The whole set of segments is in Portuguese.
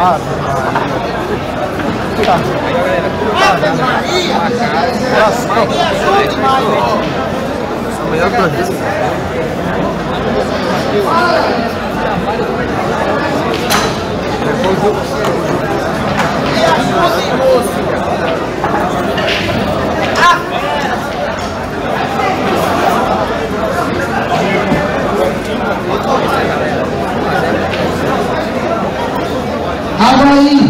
Ave Maria! Graças a Deus! Essa mulher é doida. Depois eu... Me ajude, moço! Havaí.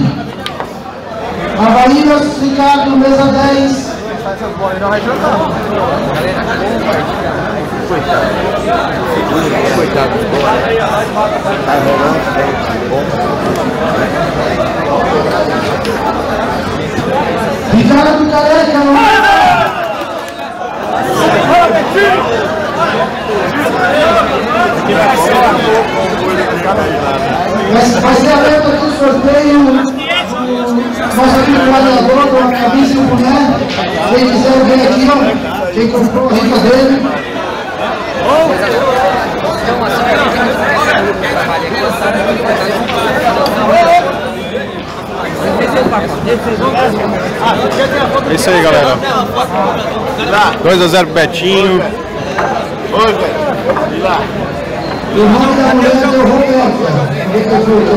Havaí classificado, mesa 10. Ricardo Careca, não Vai, vai ser aberto aqui o sorteio. Nosso amigo trabalhador com a camisa e o boné. Quem quiser ver aqui, ó. Quem comprou a rica dele. É isso aí, galera. 2x0 Betinho. E o nome da mulher é o Roberto. O campeão?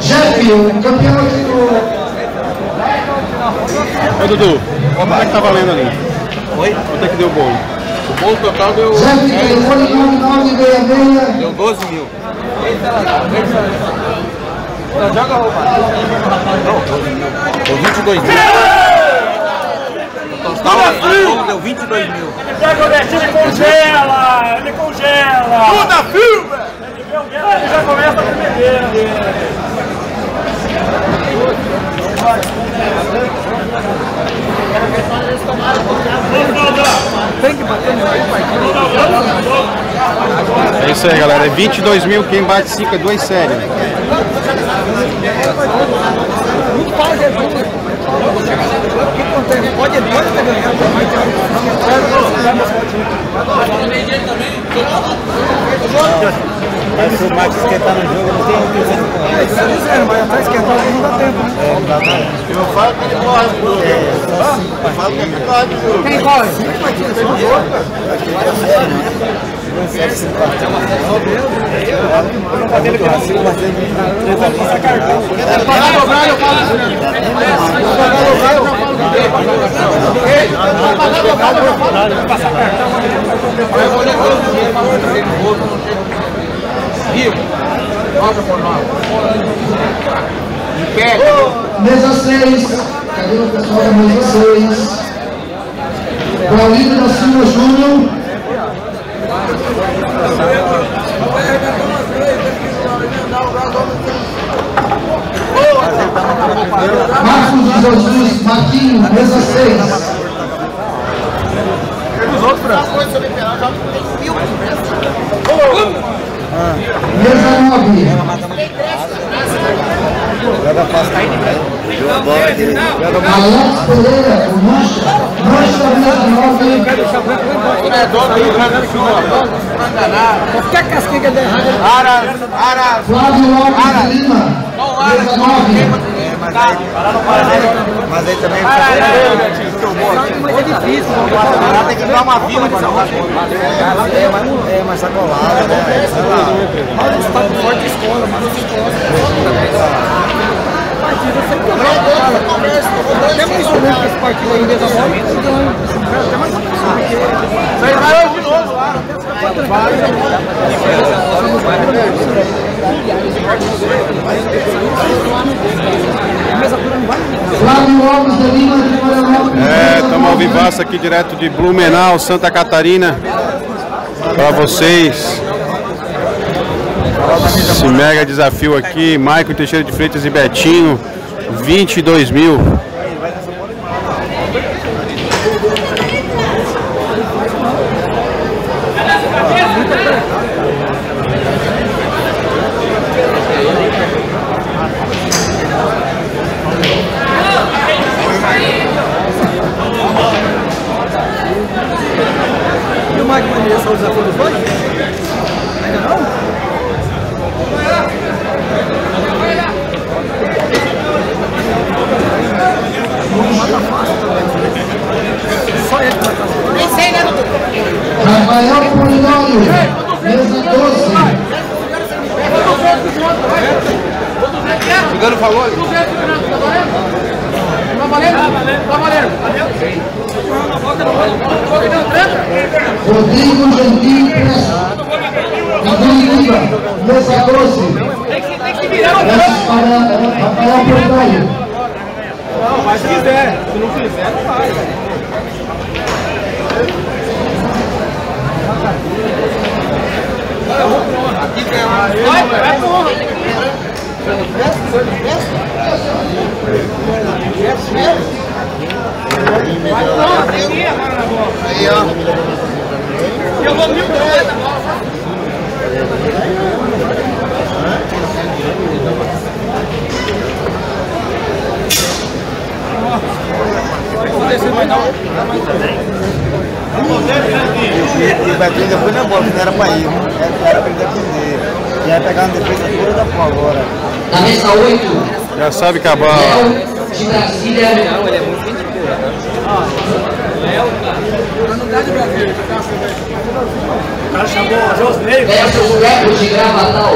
Jeff, o campeão aqui do Ô Dudu, quanto é que tá valendo ali? Oi? Quanto é que deu o bolo total deu, Jeff, telefone 9966. deu 12 mil. Deu 22 mil. O total bolo deu 22 mil. Pega o Betinho, ele congela! Ele congela! Puta filme! Ele vê Guedes, ele já começa a tremer. É isso aí, galera. É 22 mil. Quem bate 5 é duas séries. Mas o Max esquentar no jogo, não tem o que fazer com ele. Tá dizendo, mas até esquentar não dá tempo, né? Eu falo que ele corre do jogo. Eu falo que ele corre jogo. Quem corre? Eu falo isso mesmo. Vai dobrar, eu falo Vai dobrar, eu falo Passar cartão. Eu vou levar o dinheiro Mesa 6. Cadê o pessoal da mesa 6? Paulinho da Silva Júnior. Marcos de Jesus, Marquinho, mesa 6. Mesa 9. Alex Pereira, o Mancha. Mancha, mesa 9. É dono do Rio Grande do Sul. Não enganar. Qualquer casquinha que der errado, Aras, Aras. Flávio Lopes Lima, mesa 9. Mas aí também mas é difícil. Tem que dar uma vila de Salvador. É, mas não é mais sacolada, né? Sei lá. Mas o estado forte escola, mas não escola. Partida sempre ganha. Até mais menos que esse partido aí, mesa 9, ganha. Até mais ou menos. Ele vai hoje de novo É, estamos ao vivaço aqui direto de Blumenau, Santa Catarina. Para vocês. Esse mega desafio aqui, Maicon Teixeira de Freitas e Betinho, 22 mil. O desafio dos dois? Ainda não? Só ele que vai estar. Nem sei, né, doutor? Rafael Polidório, mesa 12. Cigano falou ali. Tá valendo? Tá valendo. Rodrigo Gentil Presto. Antônio Lima, mesa 12. Peças para Rafael Polidório. Não, mas se quiser. Se não quiser, não vai. Aqui tem uma. Vai, vai, porra. Vai, porra. Tem que ir agora na bola. Aí, ó. Eu vou mil dois agora. E, e vai ter depois na bola, que não era pra ir. Era, era pra ele defender. E ia pegar uma defesa pura da pau agora. Na mesa 8, Já sabe acabar. Léo de Brasília. O cara chamou o Josnei. Versus Leco de Gravatal.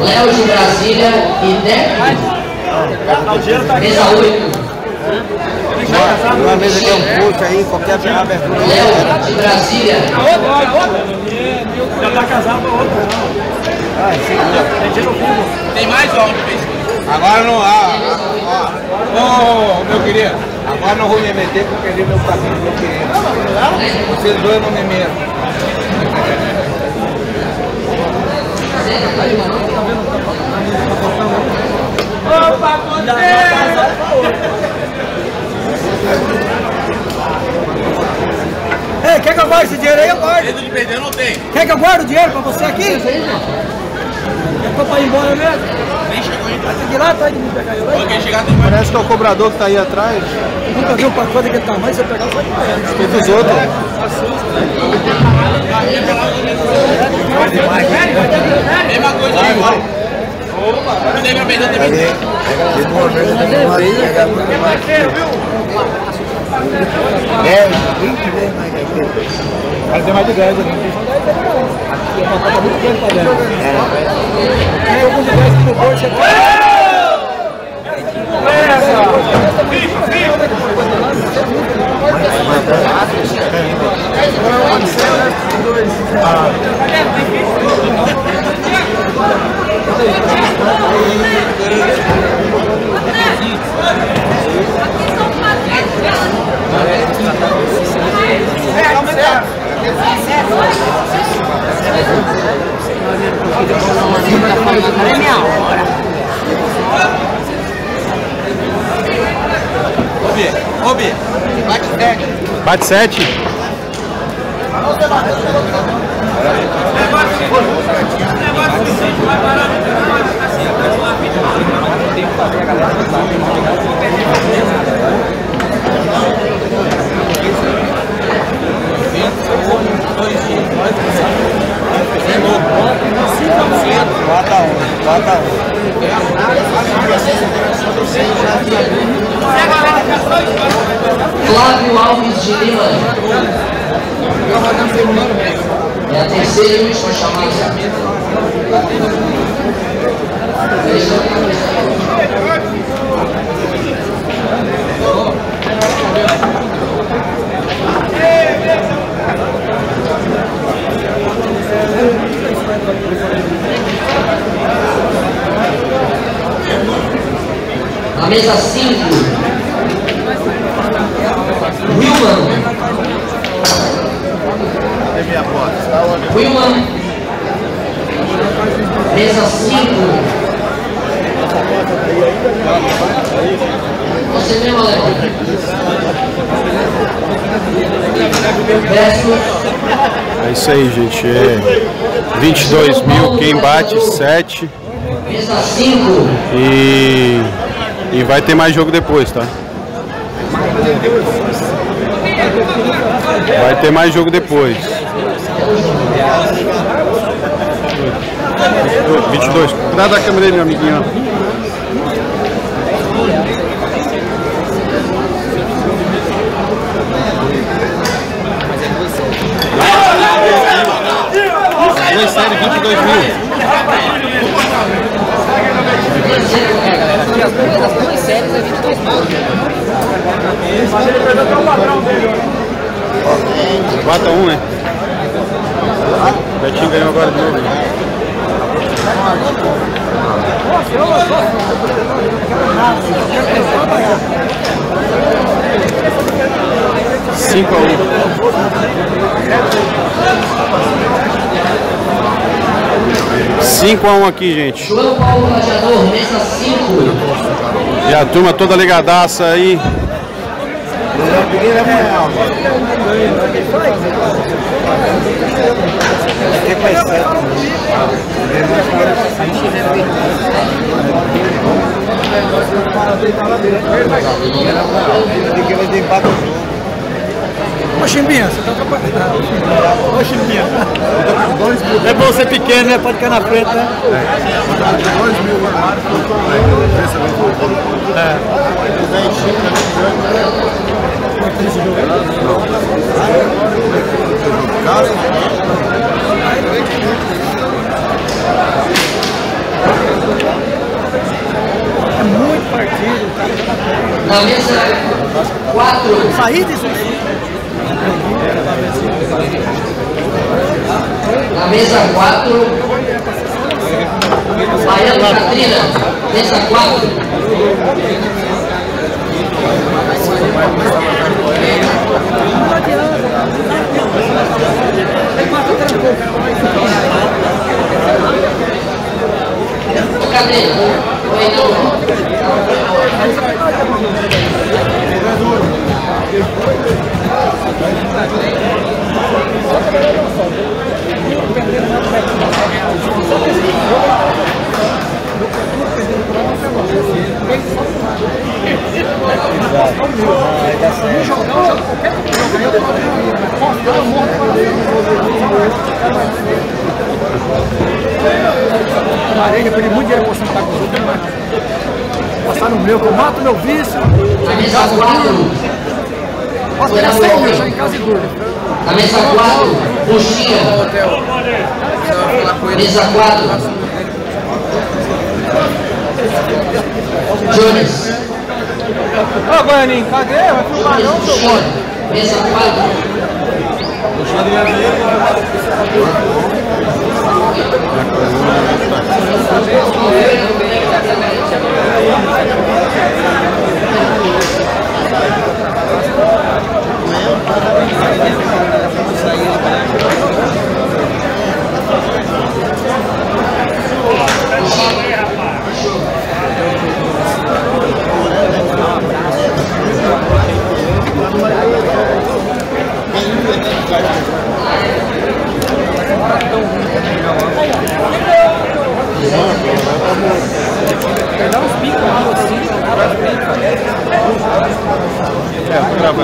Léo de Brasília e Deco. Tá. Mesa 8, Uma vez aqui é um puxo aí, qualquer abertura. Léo de Brasília. Já tá casado com outra. Ah, sim. Tem mais, ó. Agora não há. Ó, ô, meu querido, agora não vou me meter porque ele é meu caminho, meu querido. Vocês dois não me metam. Ei, quer que eu guarde esse dinheiro aí? Eu guardo. Medo de perder não tem. Quer que eu guarde o dinheiro pra você aqui? Eu pra ir embora mesmo? Nem chegou ainda. Vai ter que ir lá atrás de mim pegar ele. Quando chegar tem mais. Parece que é o cobrador que tá aí atrás. Eu nunca vi um pacote daquele tamanho, se eu pegar, eu vou pegar. Tem dos outros. Mesma coisa aí, vai. Não tem pra perder, tem pra perder. Vai ter mais de 10 ali. Tem algum de 10 aqui no bolso, você Ô, sete. Quem bate 7. mesa 5. E, e vai ter mais jogo depois, tá? Vai ter mais jogo depois. Vinte e dois. Cuidado da câmera meu amiguinho. 2 22 mil. As duas, séries é 22 mil. Ele perdeu até o padrão dele. Betinho ganhou agora de novo. Nossa, eu não. 5 a 1. Um. 5 a 1 um aqui, gente. João Paulo mesa 5. E a turma toda ligadaça aí. Tem que vai ter empate Ô Chimbinha, você tá atrapalhando. Ô Chimbinha. É bom ser pequeno, né? Pode ficar na frente, né? É muito partido, cara. Na mesa 4. Sair disso Na mesa 4. Baiano Catrina, mesa 4. Cadê? Oi, não. Areia, perdi muito dinheiro pra sentar com os outros, mas passar no meu, que eu mato meu vício. Na mesa 4. Posso ganhar 100 mil, já em casa e duro. Na mesa 4. Buxinha. Mesa 4. Jones. Ô, Goianinho, cadê? Vai filmar não, seu Buxinha. Mesa 4.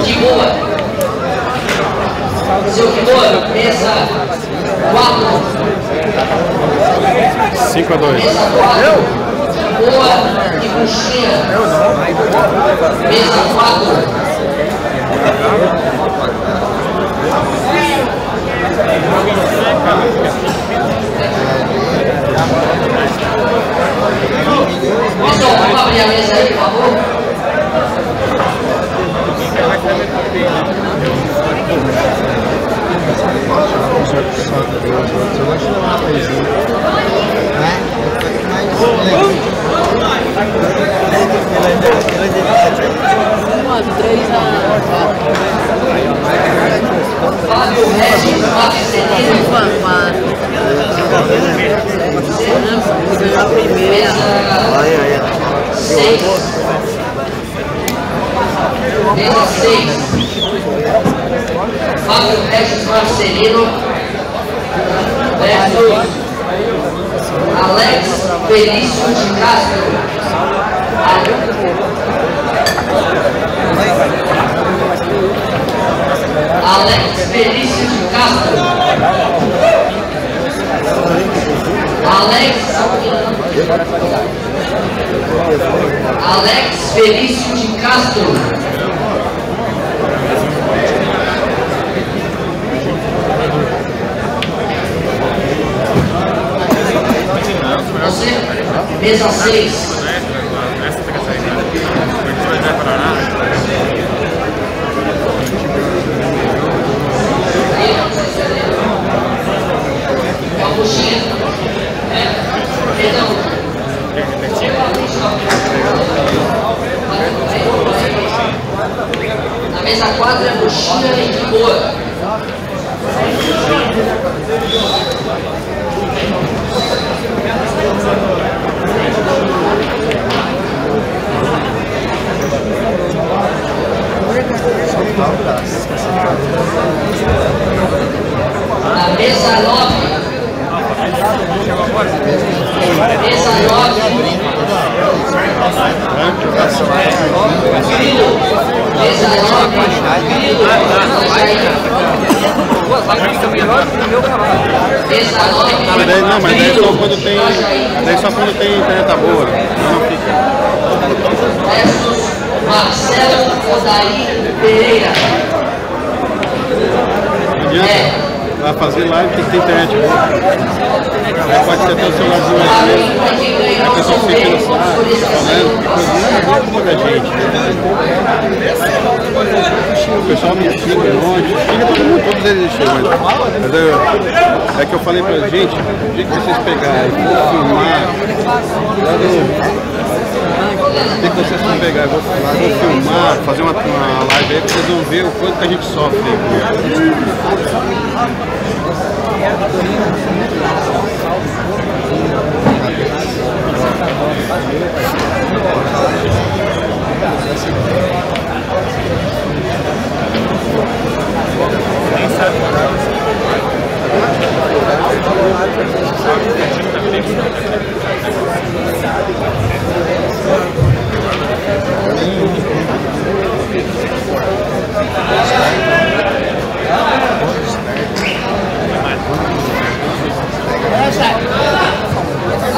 De boa. Seu Flor, mesa 4. 5 a 2. Mesa 4. Boa e Buxinha. Mesa 4. Mas daí, não, mas daí só quando tem. Daí só quando tem internet boa. Não, fica. versus Marcelo Odair Pereira. Não Vai fazer live tem que ter internet boa. Aí pode ser até o celularzinho mais Para ganhou A pessoa fica no esse falando, da gente. O pessoal me xinga um monte, xinga todo mundo, todos eles xingam. Mas, eu, é que eu falei pra gente, o dia que vocês pegarem e filmar, que vocês for pegar, eu vou, vou filmar, fazer uma, uma live aí, pra vocês vão ver o quanto que a gente sofre aí.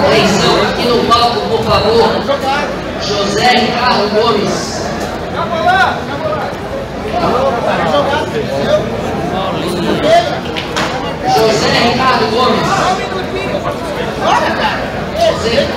Atenção aqui no palco, por favor. José Ricardo Gomes. José Ricardo Gomes. José.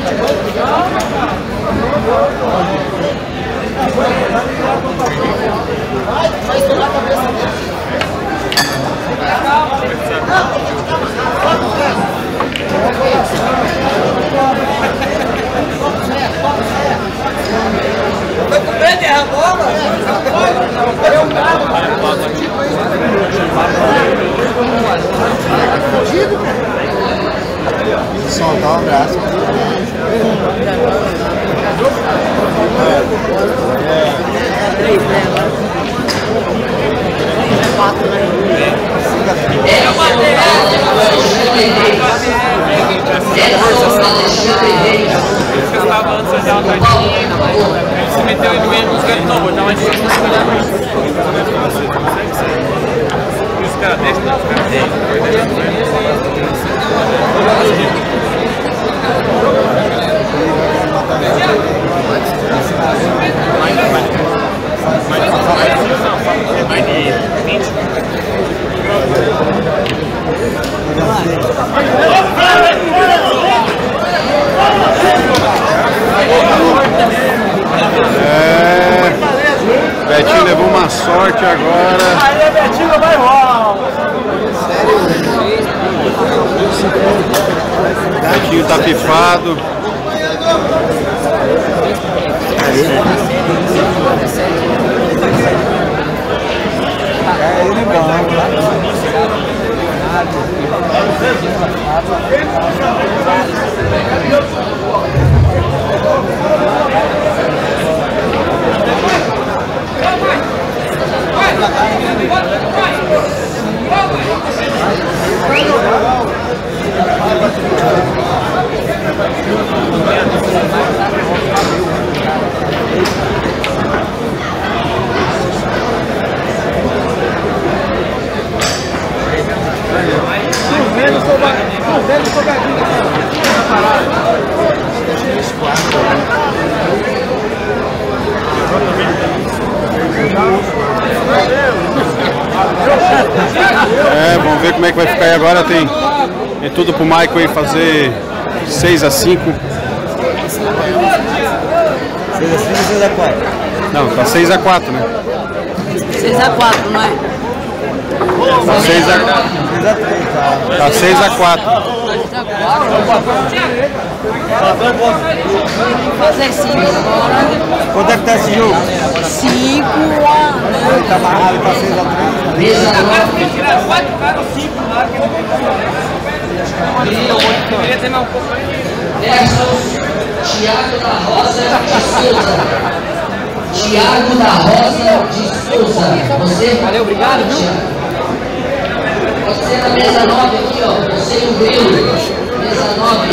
Soltar o braço. Edson Alexandre Reis. Paulo, Se meteu ele mesmo, os caras não, vou dar mais chance pra. E os caras deixam, os caras deixam. Mais de 20. É, Betinho levou uma sorte agora. Betinho, vai rolar. Betinho tá pifado. Vendo o soldadinho. É, vamos ver como é que vai ficar aí agora. Tem tem tudo pro Michael aí fazer 6 a 5 6 a 5 ou 6 a 4? Não, tá 6 a 4 né? 6 a 4, não é? Tá 6 a, 6 a 3, tá? tá 6 a 4 Fazer 5 agora. Quanto é que tá esse jogo? 5 a. Tá amarrado, tá 6 a 3. Mesa 9, Tirar quatro caras, cinco lá, que não Queria ter mais aí. versus Tiago da Rosa de Souza. Tiago da Rosa de Souza. Você? Valeu, obrigado. Você na mesa 9 aqui, ó. Você e o Grilo. Mesa 9.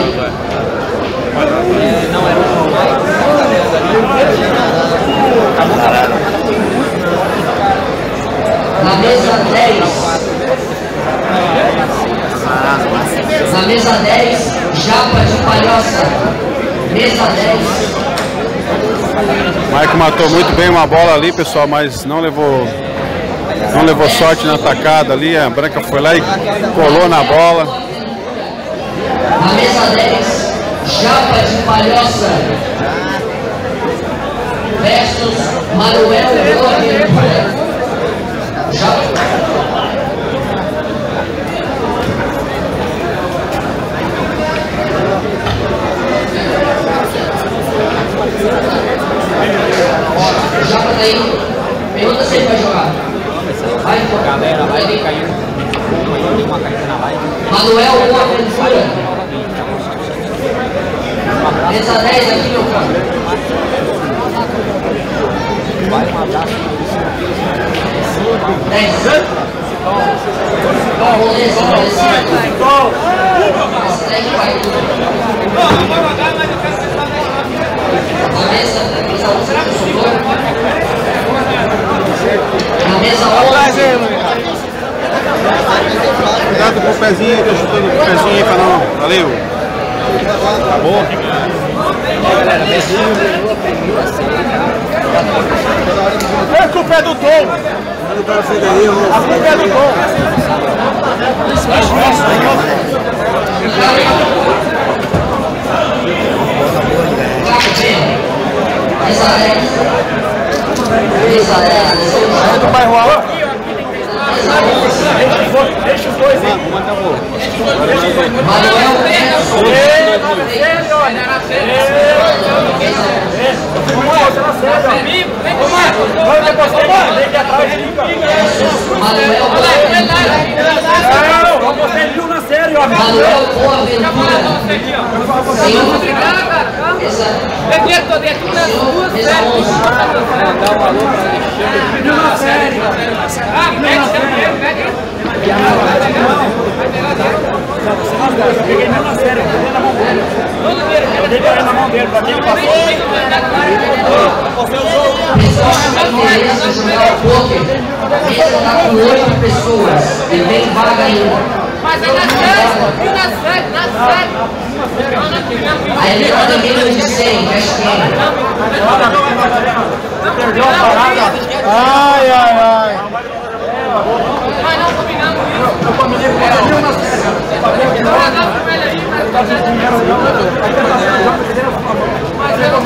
Na mesa 10. Na mesa 10, Japa de Palhoça. Mesa 10. Michael matou muito bem uma bola ali, pessoal, mas não levou não levou sorte na atacada ali. A Branca foi lá e colou na bola. Na mesa 10, Japa de Palhoça. Versus Manuel Boaventura. Aí. Pergunta se ele vai jogar. Vai jogar. Galera, vai cair. Manuel Boaventura. Mesa 10 aqui, meu cara. Dez. Moleza, moleza. Essa daí vai. Na mesa, na mesa 11, sobrou. Na mesa 11. Cuidado com o pezinho, tô chutando com o pezinho aí pra não. Valeu. Acabou. A culpa é do Tom. A culpa é do Tom. Mesa 10. Mesa 10. Do bairro alto. Mesa 11. Deixa os dois aí. Manuel Neto. Ei, na sério, olha. Vamos lá, você na sério. Ô, Marcos, vamos depositar. Vem aqui e vamos botar ele na sério, ó. Manuel Boaventura. Senhor. Mesa. Senhor, mesa 11. Pediu na sério. Eu peguei mesmo eu peguei na mão dele. Eu dei pra ele na mão dele, pra quem passou. Mesa 11 interessa jogar o poker. Mesa tá com 8 pessoas. E vem vaga ainda. É na na na. Aí ele tá menos de 100, cash game. Perdeu a parada. Ai, ai, ai. Mas não combinamos isso. Eu combinei com ele na aí, mas não. Aí ele tá sendo jogo, ele deu a mão. mas eu não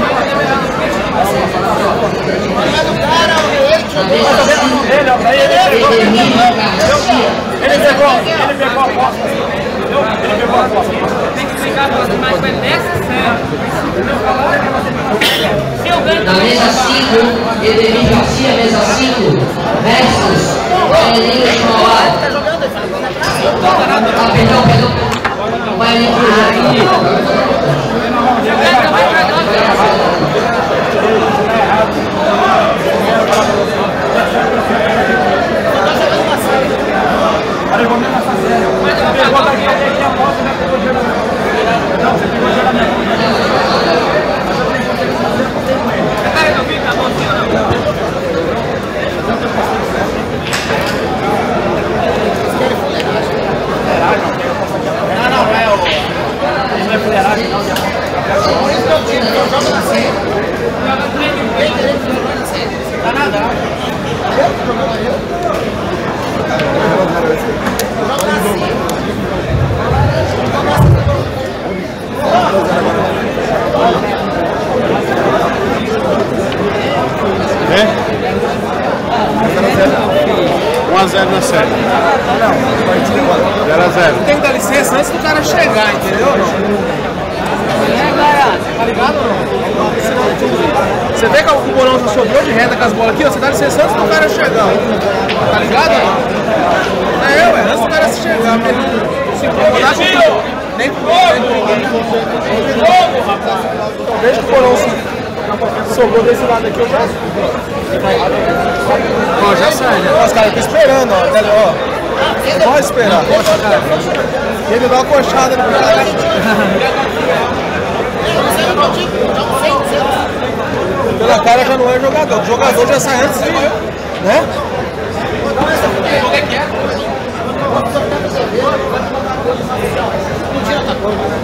Na mesa 5, Ele, ó, daí ele pegou. Edemir Garcia. Ele pegou, ele pegou a. Entendeu? Ele pegou a aposta. tem que ficar mais com ele nessa série. Se eu ganho Na mesa 5, Edemir Garcia, mesa 5, versus Baianinho de Mauá. Ah, perdão, perdão. Baianinho de Mauá. Aí ¿Eh? 1x0 na série. Não, partida agora. 0x0. Tem que dar licença antes do cara chegar, entendeu? Não. Tá ligado ou não? Você vê que o bolão já sobrou de reta com as bolas aqui, ó. Você dá licença antes do cara chegar. Tá ligado ou não? É, ué, antes do cara se chegar, porque ele se incomodar com o nem com ninguém. Talvez o bolão se sobrou desse lado aqui, eu já. Ó, já sai, né? Ó, os caras estão esperando, ó. Ali, ó. Pode esperar. Ele dá uma coxada no cara. Pela cara já não é jogador. O jogador já sai antes de. Né?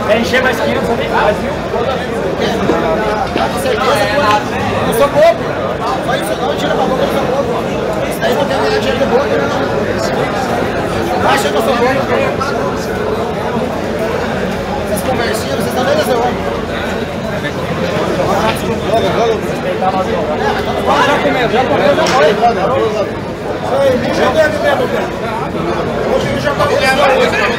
Quer encher mais 500 ali? Mais mil? Eu sou bobo. Faz isso não, tira pra boca, eu sou bobo. Isso daí não quer ganhar dinheiro de boca, não. Acha que eu sou bobo? Essas conversinhas, vocês estão vendo esse homem? Já comeu, já comeu, já foi. Isso aí, me jogou ali mesmo,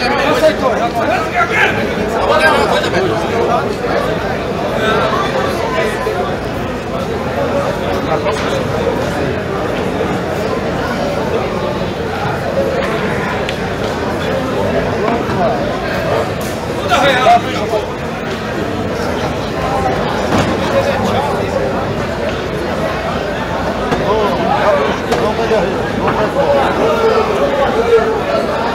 Hoje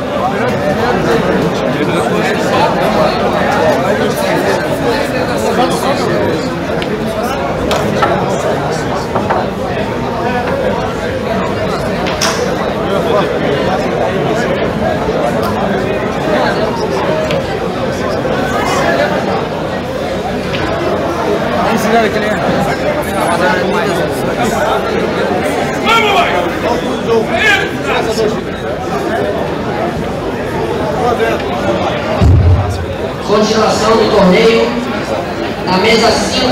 Continuação do torneio. Na mesa 5,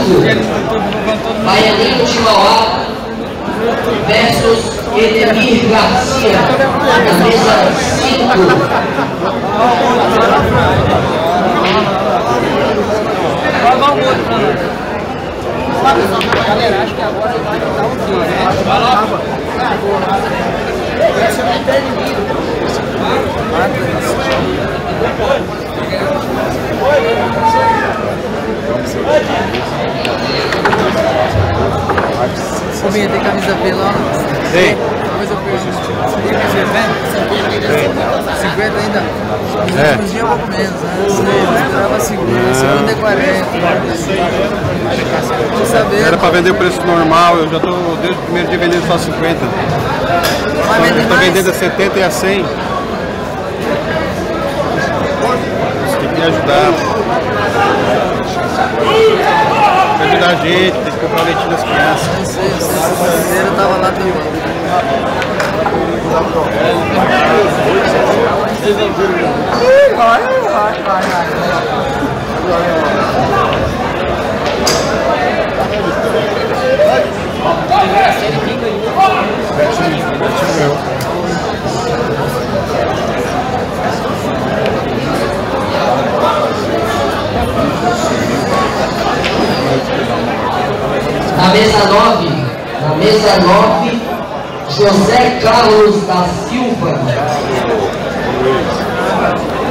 Baianinho de versus Edemir Garcia. Na mesa 5. Galera, acho que agora vai dar um dia, né? Vai lá. Essa não tem ninguém. Tem camisa lá? Tem. Depois eu pergunto. Tem camisa B? 50 ainda? Nos É. últimos dias um pouco menos, né? Você comprava 50, 50 e 40. Tô sabendo. Era pra vender o preço normal, eu já tô desde o primeiro dia vendendo só 50. Vai vender Eu tô mais? vendendo a 70 e a 100. Você tem que me ajudar. Tem que ajudar a gente, tem que comprar o leitinho das crianças. Não sei, eu sei. Eu tava lá também. Na mesa 9, na mesa 9, José Carlos da Silva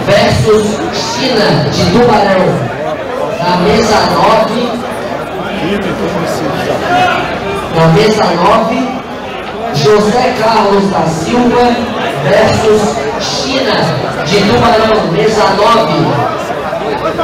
versus China de Tubarão. Na mesa 9, na mesa 9, José Carlos da Silva versus China, de Tubarão, mesa 9.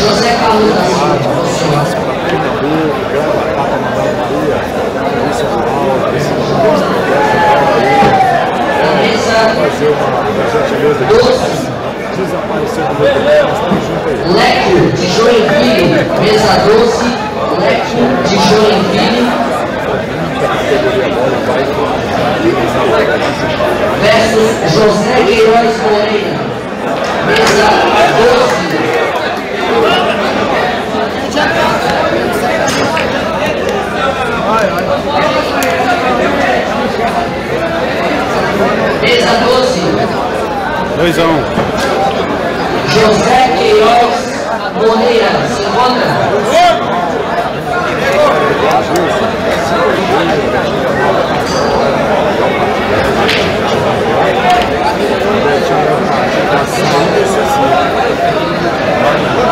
José Carlos da Silva. Mesa 12. Leco de Joinville, mesa 12, Leco de Joinville. Versus José Queiroz Moreira, mesa 12. Mesa 12, 2x1. José Queiroz Moreira, se encontra. Mais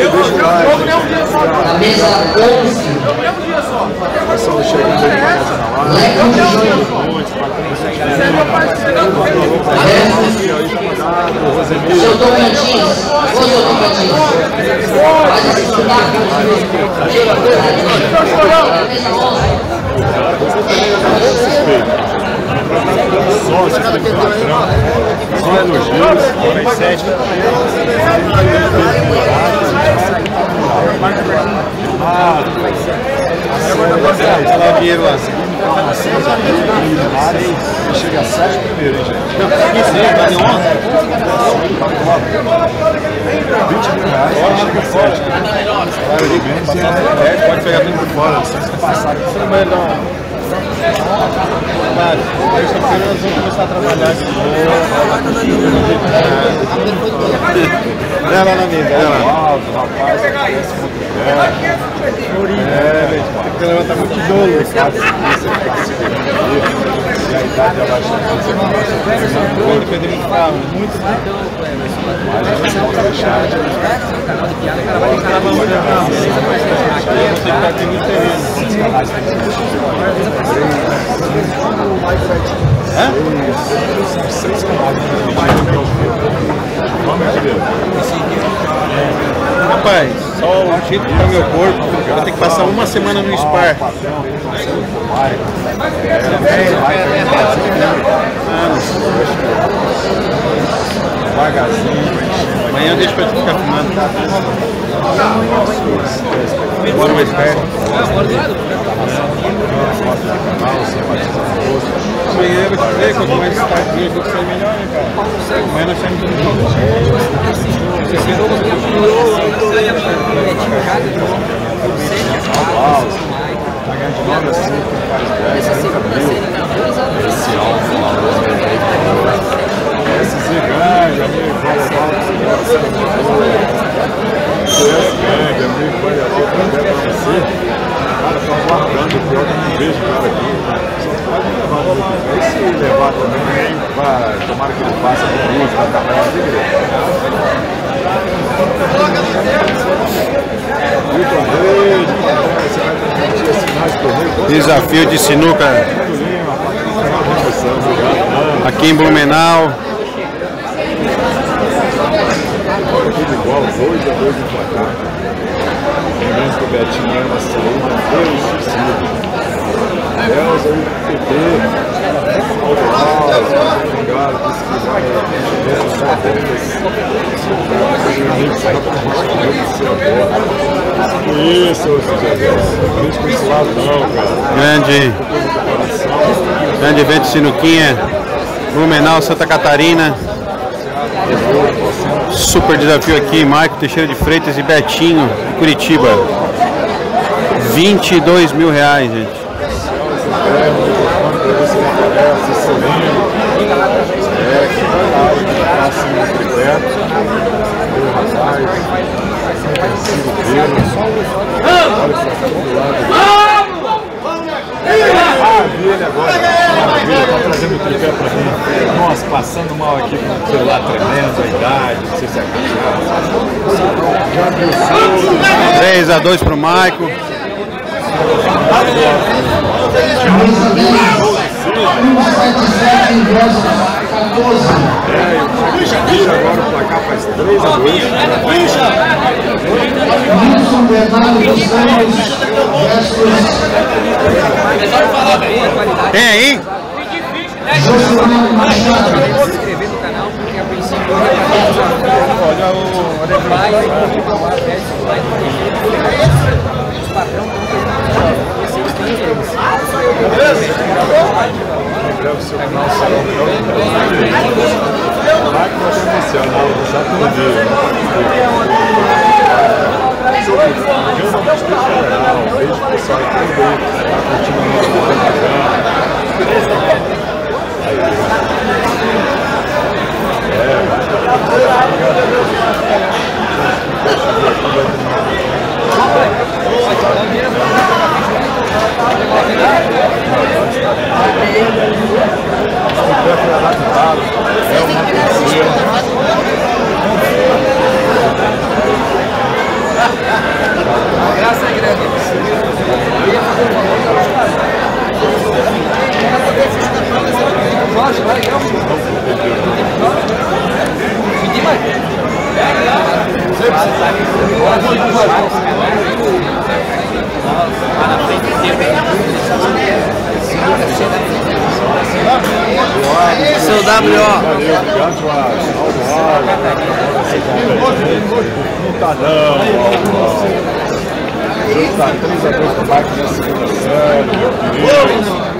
Eu vou jogar jogo nem um dia só. Na mesa 11, Jogo nem um dia só. É meu parceiro. Versus seu Tocantins. Ô, seu Tocantins. Faz esse sotaque. Tô chorando. Na mesa 11. Tá lá o dinheiro lá. Chega a 7 primeiro, hein, gente? Não, que tá de 11. 20 mil reais, chega a 7. É, pode pegar tudo por fora. Passar aqui. Trabalho não. Mário, terça-feira nós vamos começar a trabalhar de novo. Olha lá na mesa, olha lá. Rapaz, muito. É, tem que levantar muito tijolo. E a idade abaixando, você Muito, muito muito. Gente não ficar aqui muito Rapaz, só o título para meu corpo. Eu vou ter que passar uma semana no Spar. Devagarzinho, Amanhã eu deixo pra ficar fumando. Bora mais perto. Amanhã eu vou te dizer, quanto mais tarde a gente sai melhor, né, cara? Amanhã nós saímos tudo junto. Tá ganhando de 9 a 5, faz 10, 30 mil. Esse alto valor Esse Ziganga, amigo, vai levar o Esse gangue, amigo, vai levar o café pra você. Cara, tô aguardando, o pior que vejo aqui. Só pode levar muito café. E se levar também, vai, tomara que ele faça com luz, vai trabalhar de igreja. Vitor você torneio. Desafio de sinuca aqui em Blumenau. Tudo igual, 2 a 2 no placar. Lembrando que o Betinho é uma saída, Deus do céu. Elza, o PT, obrigado, pesquisar, tivemos só Que isso, cara. Grande, grande evento sinuquinha. Blumenau, Santa Catarina. Super desafio aqui, Marco Teixeira de Freitas e Betinho, de Curitiba. 22 mil reais, gente. Maravilha Maravilha, tá trazendo o tripé pra mim. Nossa, passando mal aqui com o celular tremendo, a idade, não sei se é cachaça. Já abençoe. 3 a 2 pro Maico. Camisa 10, 177 versus 14. Puxa agora o placar faz 3 a 2. Wilson Bernardo dos Santos versus Tem aí? Josimar Machado. Olha o. Lembra o seu canal Salão que nós emocional, já tudo. Jogo de Federal, beijo pro pessoal aí também, tá curtindo o nosso programa. É uma pessoa. Seu WO. Valeu, obrigado, Joás. Não tá não, ó. Tá 3 a 2 pro Mike na segunda série, meu querido.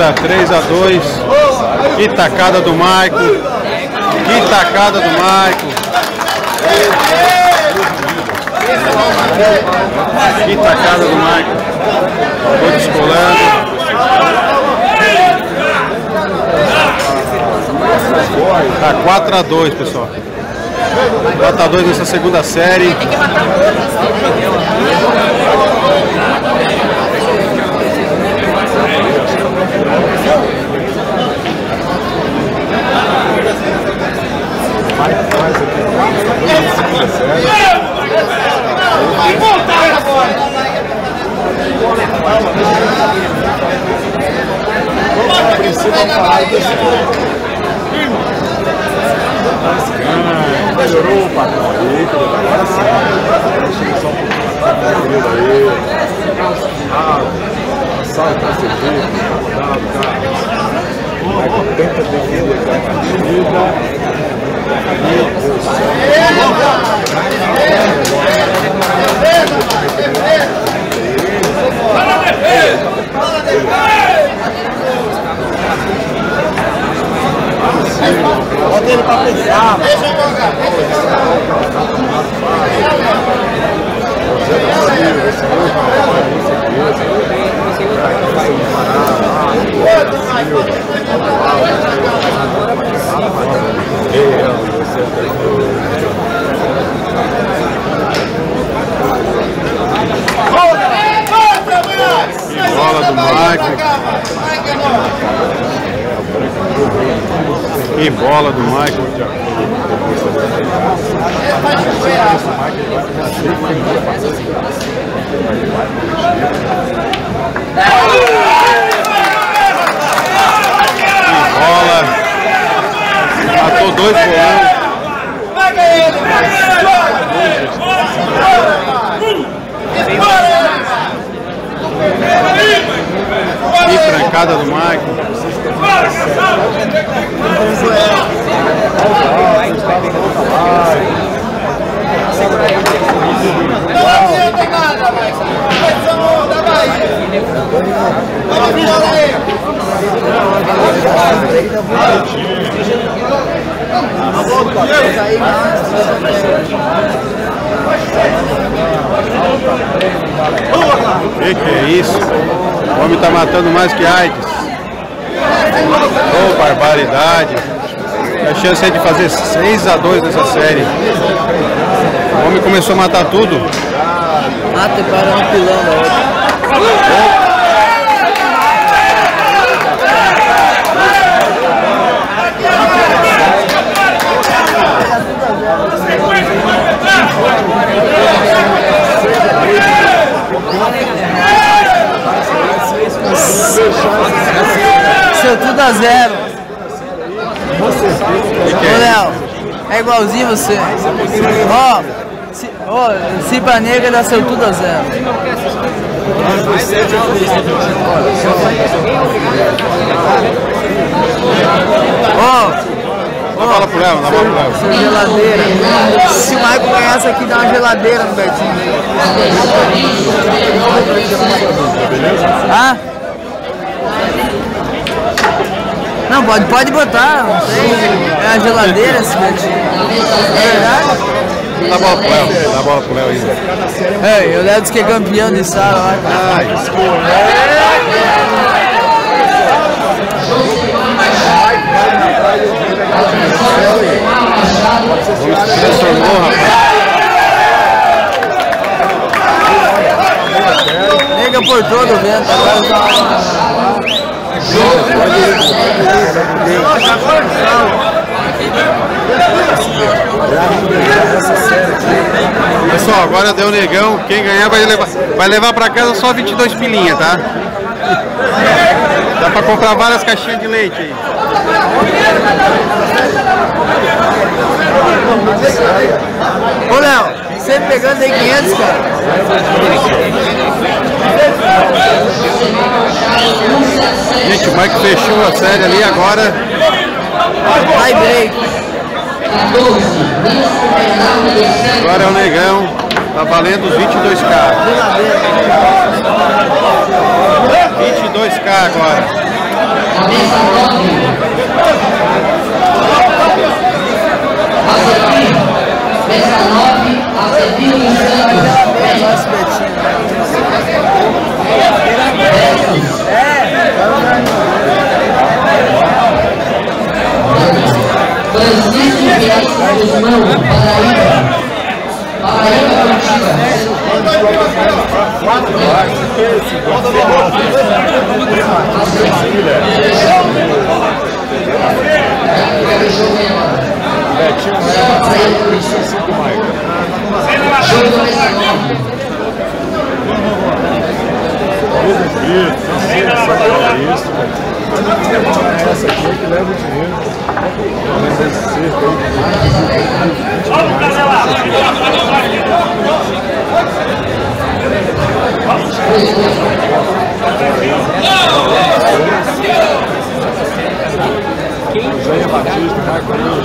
tá 3 a 2 Que tacada do Maico. Que tacada do Maico. Que tacada do Maico. Foi descolando. Tá 4 a 2 pessoal. 4 a 2 nessa segunda série. Melhorou o patrão aí, agora sim. Só um pouquinho aí. Ah, sai pra servir, cuidado, cara. Tenta defender a partida. Bota ele pra pensar. Deixa eu Bola 16 a 2 nessa série. O homem começou a matar tudo. Mata e para um pilão da outra. Seu tudo a zero. Ô Léo, é igualzinho você. Ó, ó, Cipa Negra dá seu tudo a zero. Ó, Dá bola pro Léo, dá bola pro Léo. Essa geladeira. Se o Michael ganhasse aqui, dá uma geladeira no Betinho. Ah? Não, pode, pode botar, não tem. É a geladeira esse Betinho. É verdade? Dá bola pro Léo, dá bola pro Léo aí. É, eu levo que é campeão de sala lá. Ai, se transformou, rapaz. Nega por todo o vento, agora tá. Pessoal, agora deu negão. Quem ganhar vai levar, vai levar pra casa só 22 pilinha, tá? Dá pra comprar várias caixinhas de leite aí. Ô Léo, você pegando aí 500, cara. Gente, o Mike fechou a série ali agora. Vai break. Agora é o negão. Tá valendo os 22k. 22k agora. Mesa 9, Azevedo Santos. Francisco Vinícius Guzmão, Paraíba. Paraíba Essa aqui é que leva o dinheiro. Mas esse cerco aí. Vamos, Canela! Zé Batista, Marco Lino,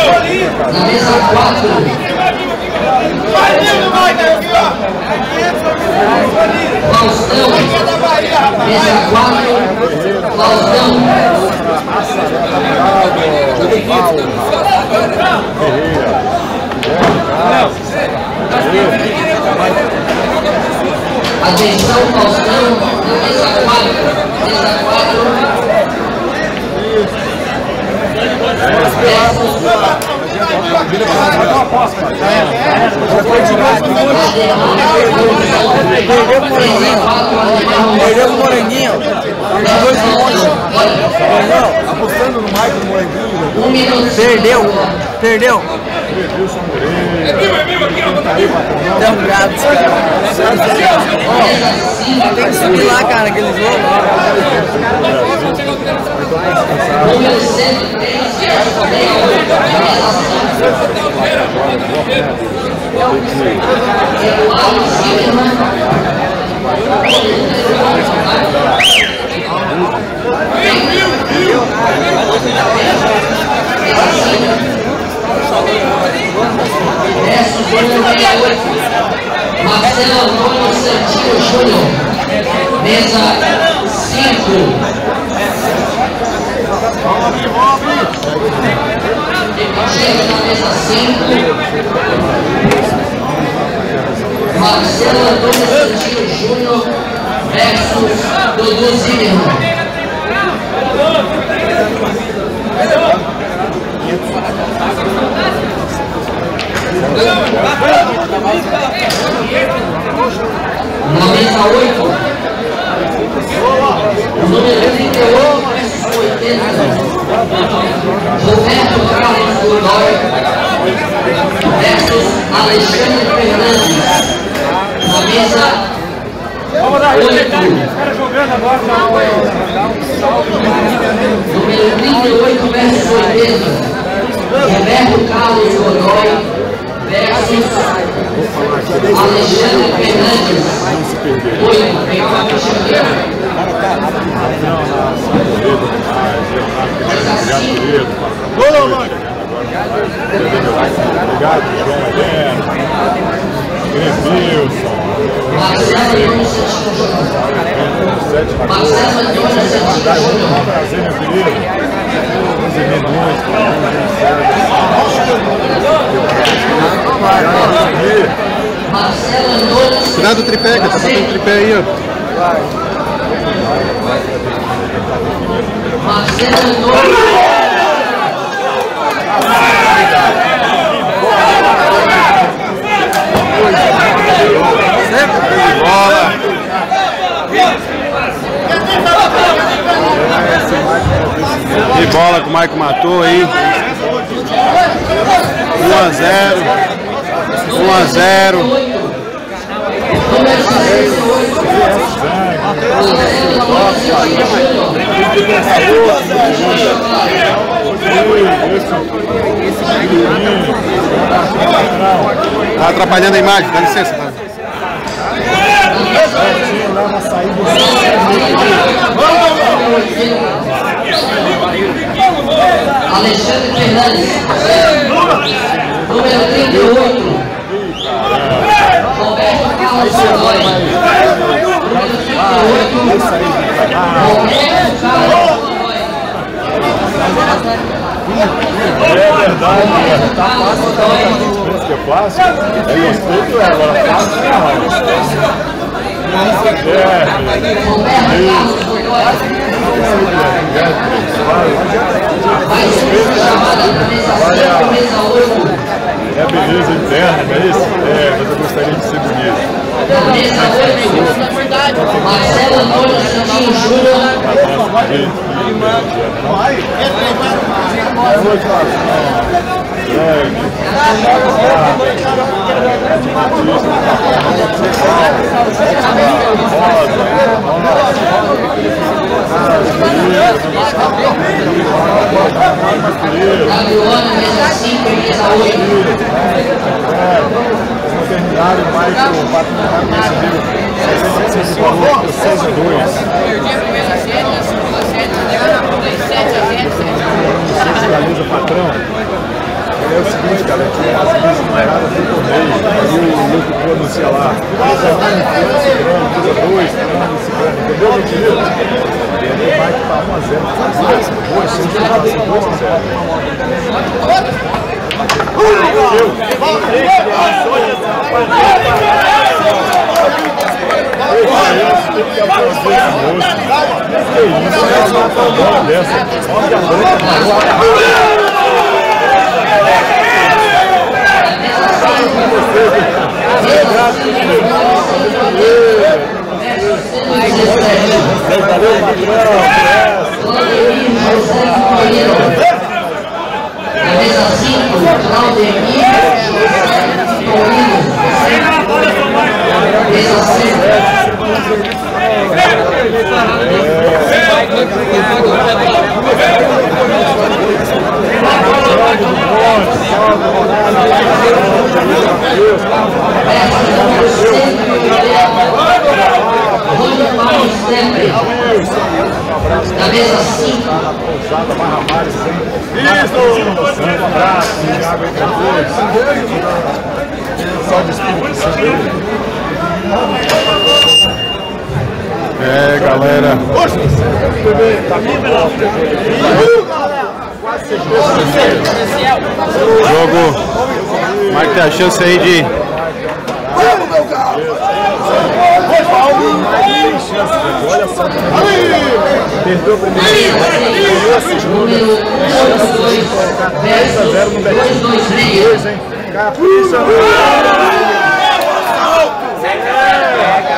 Na mesa 4, Faustão. Mesa 4, Faustão. Atenção, Faustão, na mesa 4. Mesa 4. Perdeu o Moranguinho. Apostando no Michael no Moranguinho. Um minuto. Perdeu. Perdeu. Gato. Ó, tem que subir lá, cara, aquele jogo. Número 103, Verso número 68. Marcelo Antônio Santinho Júnior. Mesa 5. Chega na mesa 5. Marcelo Antônio Santinho Júnior versus Dudu Zimmermann. Na mesa 8. Número 38 versus 80. versus Alexandre Fernandes. Na mesa Vamos dar respeitar aqui, os caras jogando agora. número 38 versus 80. Roberto Carlos Godoy versus Alexandre Fernandes. 8. Vem cá, Alexandre. Obrigado, João Heleno. Marcelo Santinho Júnior. Marcelo Antônio Santinho Júnior. Prazer, meu querido. 11 minutos. Marcelo Antônio Cuidado do tripé, cara. Tá batendo tripé aí, ó. Marcelo. E bola que o Maico matou aí. 1 a 0. 1 a 0. Tá atrapalhando a imagem, dá licença. Tá? Alexandre Fernandes. Número 38. Roberto Carlos Godoy. Número 38. Roberto Carlos Godoy. É verdade. Tá fácil também. Pensa que é fácil? É gostoso, é. Agora fácil. É, Roberto Carlos Godoy. Vai ser chamada para mesa 5, mesa 8. é beleza interna, não é isso? É, mas eu gostaria de ser bonito. Mesa 8. Marcelo Antônio Santinho Júnior. Gabriona, mesa 5 e mesa 8. Não terminaram mais o patrocínio decidido. Vocês falou que 6 a 2. Fiscaliza patrão. Ele é o seguinte, cara, tinha as numeradas do torneio. Aí o Luco pronuncia lá. 2 a 1, 2 a 2, entendeu, meu querido? E aí vai que tá 1 a 0. Faz 2, 6 a 2 a 0. Claudemir José Só de Espírito Santo. É, galera. Jogo. Mike tem a chance aí de. Perdeu o primeiro. número 82 versus 226. Dois, hein? Capricha.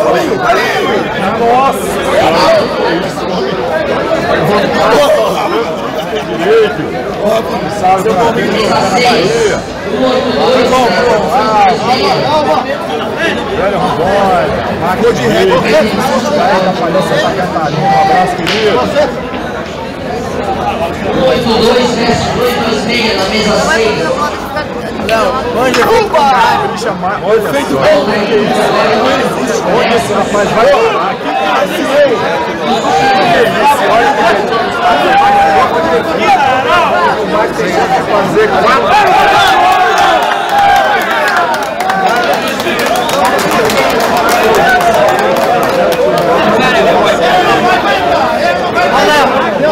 Altair Godoy. Ô, Davi. Camisa 6. 182, Marcou de rede. da Palhaça Santa Catarina. Um abraço, querido. 182 versus 226 na mesa 6. Me chamar. Olha só. Onde esse rapaz vai parar? Que fazer quatro.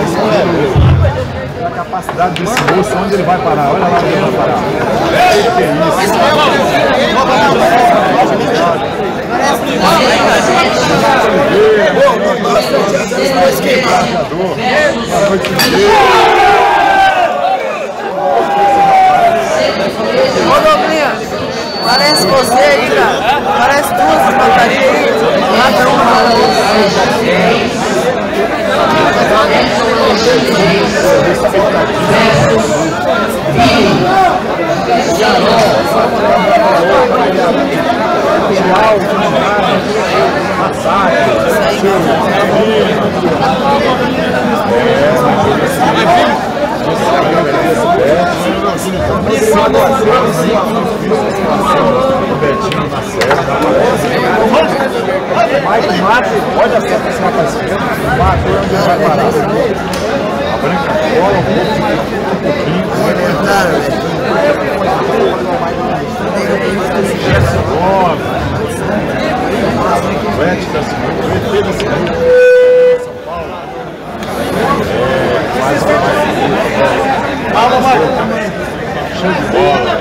A capacidade desse moço, onde ele vai parar? Olha lá onde ele vai parar. Que isso? Ô Douglinha, parece você aí, cara. Parece duas baterias aí. Mata uma. Mike mate, olha só pra esse rapaz. Mate, onde ele vai parar? A branca cola um pouquinho, um pouquinho. Vete da segunda, VT da segunda. São Paulo. É, quase que Calma, Mike. Show de bola.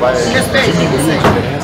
Vai diminuir a diferença.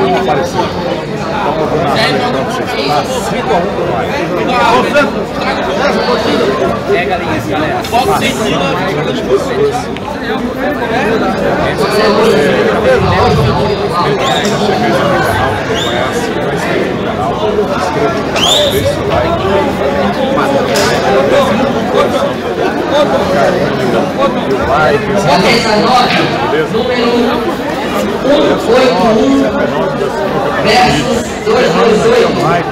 Não apareceu. Vamos ver na frente pra vocês. Tá 5 a 1 pro Mike. Pega ali, galera. Bota em cima. Camisa 9, número 181 versus 228.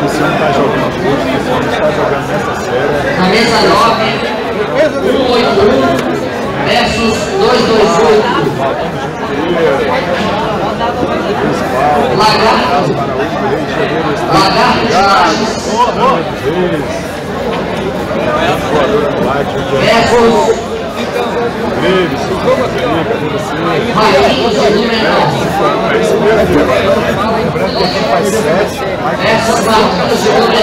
Você não está jogando. Na mesa 9, 181 versus 228. Lagarto. Lagarto de Lages versus Marquinhos de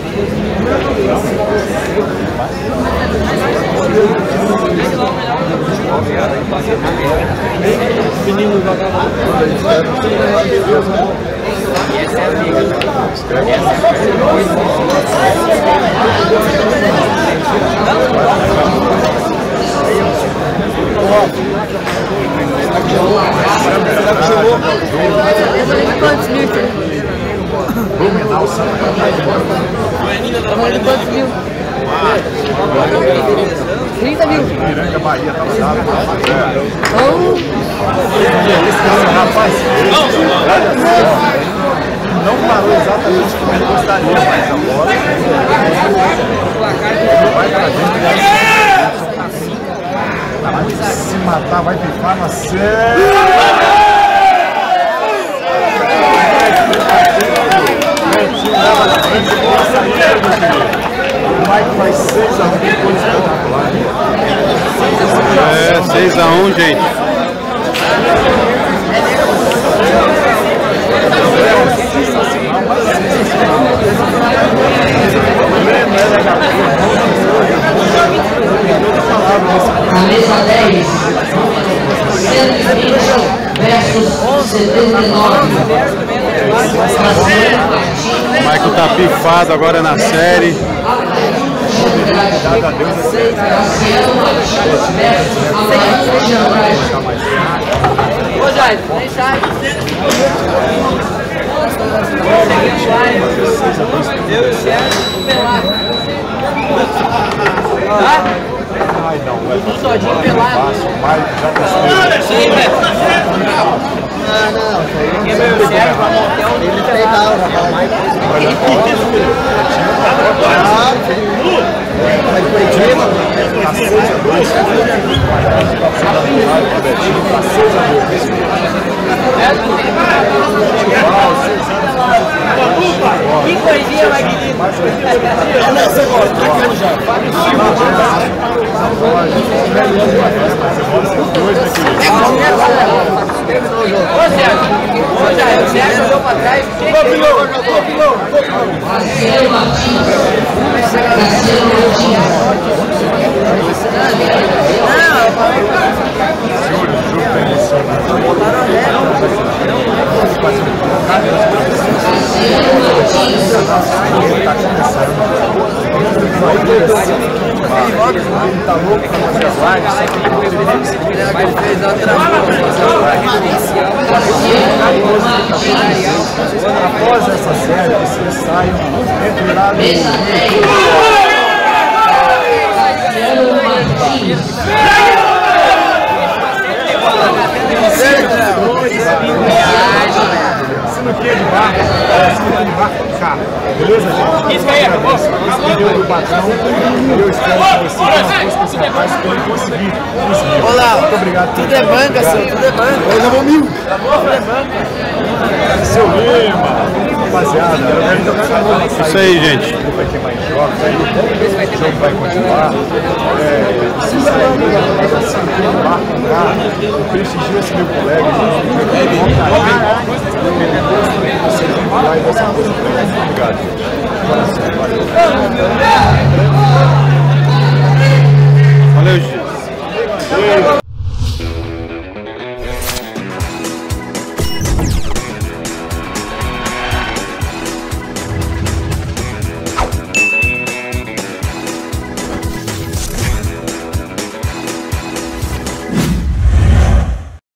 mais forte do sul, tem que ter coragem. Quantos mil? Blumenau, Santa Catarina. Tamanho de quantos mil? 30 mil. Piranga, Bahia, tá. Então, Rapaz, não parou exatamente como ele gostaria, mas agora vai. Vai se matar, vai pifar na O Mike faz 6x1 depois espetacular. É, 6x1, gente. Na mesa 10, 120 versus 79. Marcelo O Martins, Michael tá pifado agora na série. Marcelo Martins versus Amaral de Andrade. ô Jair, nem sai. Eu e o Sérgio, pelado. Tá? Ai não, velho. Um todinho pelado. Fácil, velho. Não, não. Porque meu Sérgio vai montar um vídeo pelado. Tá 6x2. Que